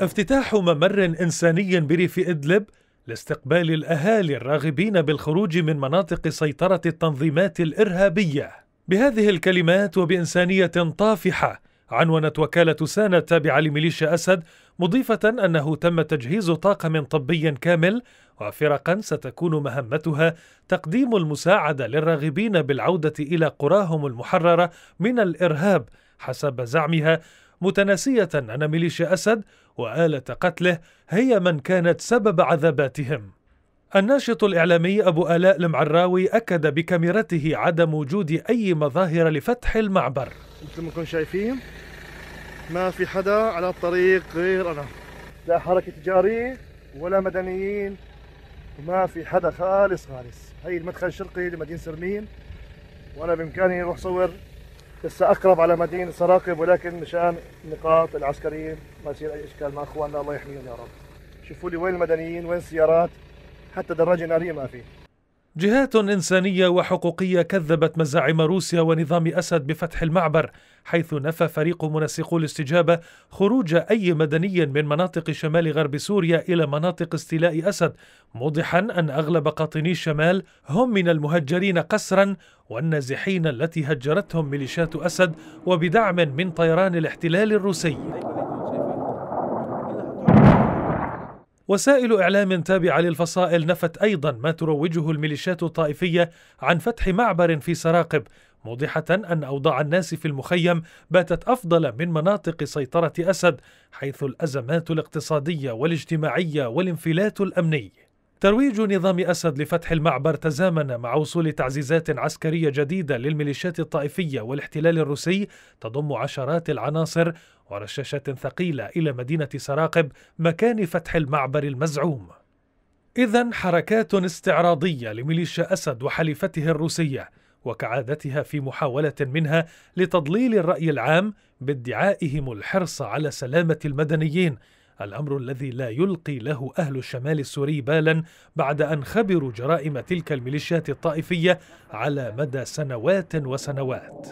افتتاح ممر إنساني بريف إدلب لاستقبال الأهالي الراغبين بالخروج من مناطق سيطرة التنظيمات الإرهابية. بهذه الكلمات وبإنسانية طافحة عنونت وكالة سانا التابعة لميليشيا أسد مضيفة أنه تم تجهيز طاقم طبي كامل وفرقا ستكون مهمتها تقديم المساعدة للراغبين بالعودة إلى قراهم المحررة من الإرهاب حسب زعمها متناسية أن ميليشيا أسد وآلة قتله هي من كانت سبب عذاباتهم. الناشط الإعلامي أبو آلاء المعراوي أكد بكاميرته عدم وجود أي مظاهر لفتح المعبر. مثل ما كنتم شايفين ما في حدا على الطريق غير أنا. لا حركة تجارية ولا مدنيين وما في حدا خالص خالص. هي المدخل الشرقي لمدينة سرمين وأنا بإمكاني أروح صور لسه أقرب على مدينة سراقب ولكن مشان النقاط العسكريين ما يصير أي إشكال مع إخواننا الله يحميهم يا رب. شوفوا لي وين المدنيين وين السيارات حتى دراجة نارية ما في. جهات إنسانية وحقوقية كذبت مزاعم روسيا ونظام أسد بفتح المعبر حيث نفى فريق منسقو الاستجابة خروج أي مدني من مناطق شمال غرب سوريا إلى مناطق استيلاء أسد موضحا أن أغلب قاطني الشمال هم من المهجرين قسرا والنازحين التي هجرتهم ميليشيات أسد وبدعم من طيران الاحتلال الروسي. وسائل إعلام تابعة للفصائل نفت أيضا ما تروجه الميليشيات الطائفية عن فتح معبر في سراقب موضحة أن أوضاع الناس في المخيم باتت أفضل من مناطق سيطرة أسد حيث الأزمات الاقتصادية والاجتماعية والانفلات الأمني. ترويج نظام أسد لفتح المعبر تزامن مع وصول تعزيزات عسكرية جديدة للميليشيات الطائفية والاحتلال الروسي تضم عشرات العناصر ورشاشات ثقيلة إلى مدينة سراقب مكان فتح المعبر المزعوم. إذا حركات استعراضية لميليشيا أسد وحليفته الروسية وكعادتها في محاولة منها لتضليل الرأي العام بادعائهم الحرص على سلامة المدنيين الأمر الذي لا يلقي له أهل الشمال السوري بالا بعد أن خبروا جرائم تلك الميليشيات الطائفية على مدى سنوات وسنوات.